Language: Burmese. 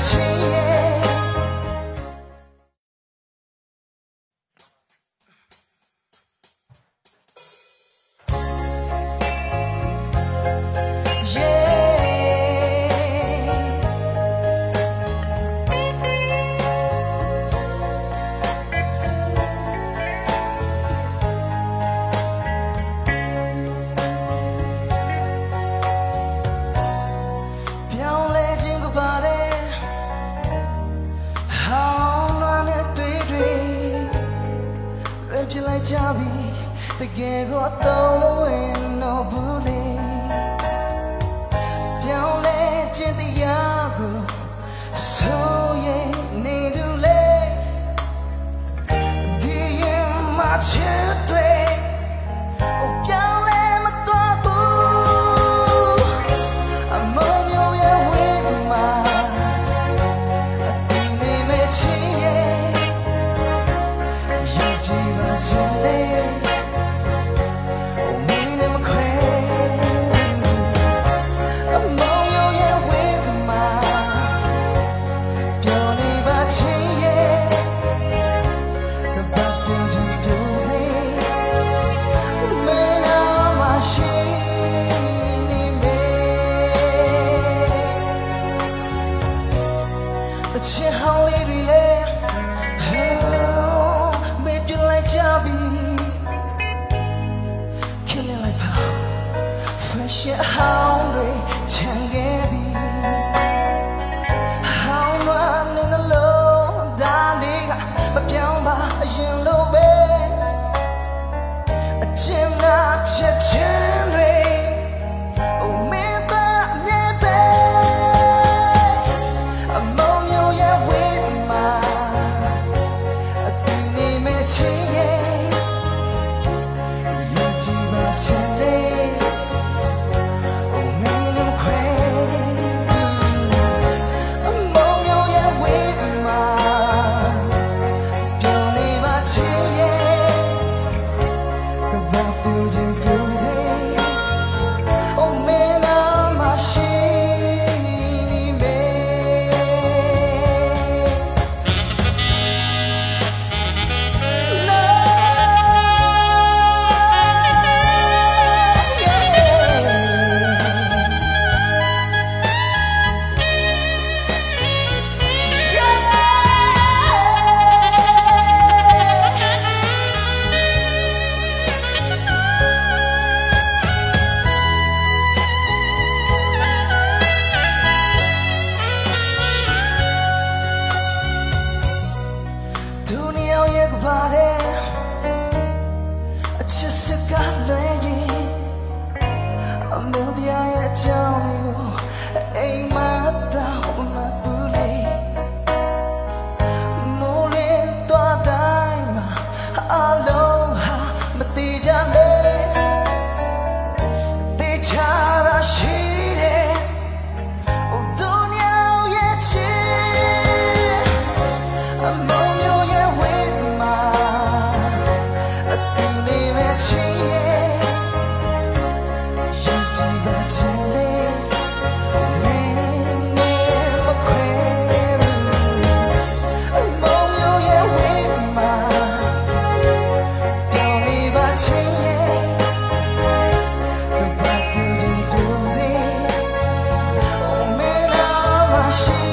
touch လိုက်ကြပြီတကယ်ကိုတော့ဝင်တော့ဘူးလေပြောင်းလဲခြင်း Fashion ဟောင်းတွေချန်ခဲ့ပြီဟောင်းမနေလို့ဒါလေးကမပြောင်းပါအရင်လိုပဲအကျဉ်းသာချက်ချင်းတွေ Oh, me that me babe. I'm on your yeah with my အတင်းနေမဲ့ချင်ရဲ့ယုံကြည်ပါချင် မြို့ပြရဲ့အကြောင်းမျိုးအိမ်မတော်မဘူးလေမိုးလင်းသွားတိုင်းမှာအလုံးဟာမတည်ကြလေ 把千杯，我没那么脆弱，梦有也未满。叫你把千言，又把千种滋味，我没那么心。